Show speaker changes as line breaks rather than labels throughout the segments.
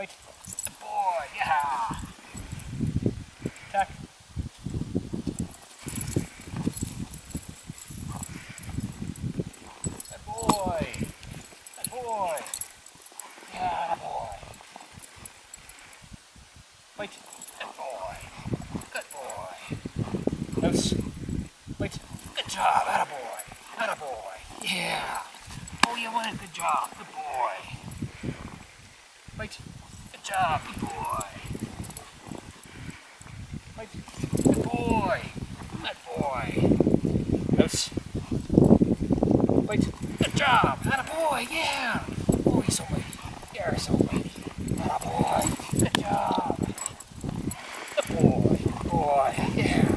Wait. Good boy. Yeah. Tack. Good boy. Good boy. Yeah, boy. Wait. Good boy. Good boy. Nose. Wait. Good job. Attaboy. Attaboy. Yeah. Oh, you won. Good job. Good boy. Wait. Good boy. Good boy. Good boy. Nose. Wait. Good job. Attaboy. Yeah. Oh, he's so waiting. You're so waiting. Attaboy. Good job. Good boy. Good boy. Yeah.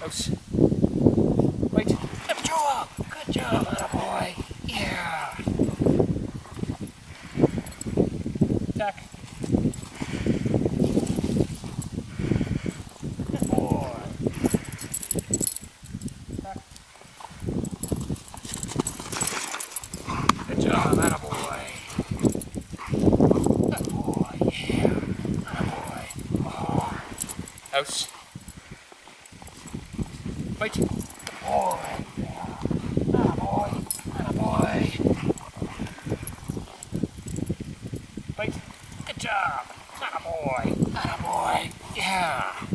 Nose. Wait. Good job. Good job, attaboy. Yeah. Tack. Good boy. Tack. Good job, attaboy. Good boy. Yeah. Attaboy. Oh. Aus. Good boy. Yeah. Attaboy. Attaboy. Wait. Good job. Attaboy. Attaboy. Yeah.